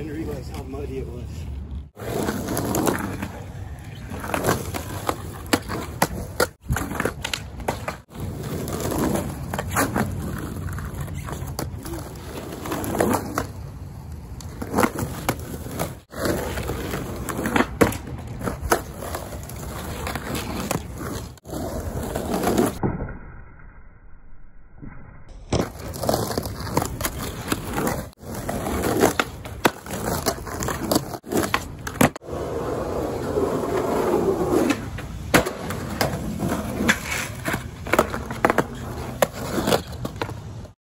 I didn't realize how muddy it was.